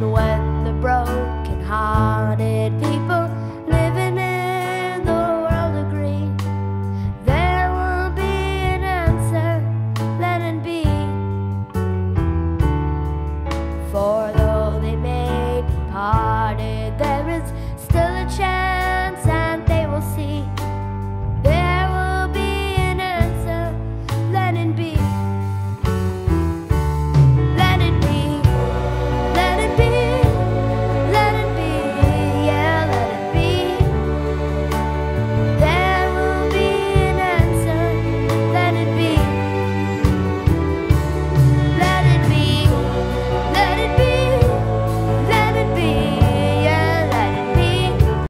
when the broken hearted